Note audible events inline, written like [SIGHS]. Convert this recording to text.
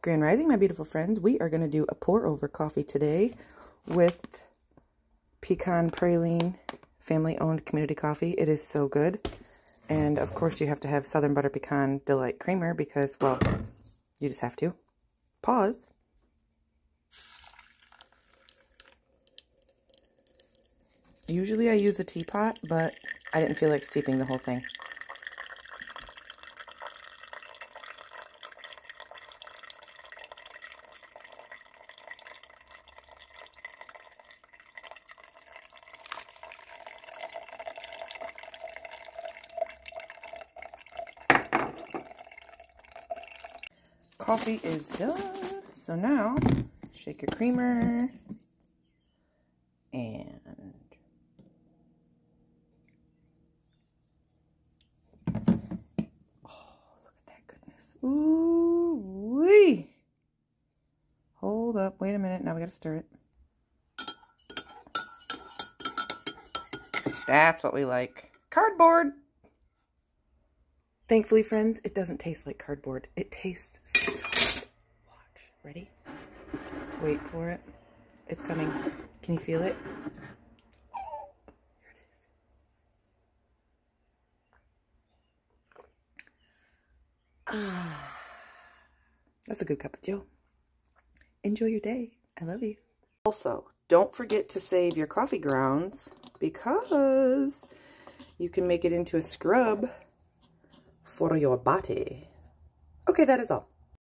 Grand Rising, my beautiful friends. We are going to do a pour-over coffee today with Pecan Praline family-owned community coffee. It is so good. And, of course, you have to have Southern Butter Pecan Delight Creamer because, well, you just have to. Pause. Usually I use a teapot, but I didn't feel like steeping the whole thing. Coffee is done. So now, shake your creamer. And oh, look at that goodness. Ooh wee. Hold up, wait a minute. Now we gotta stir it. That's what we like. Cardboard. Thankfully, friends, it doesn't taste like cardboard. It tastes. Ready? Wait for it. It's coming. Can you feel it? Here it is. [SIGHS] Ah. That's a good cup of joe. Enjoy your day. I love you. Also, don't forget to save your coffee grounds because you can make it into a scrub for your body. Okay, that is all.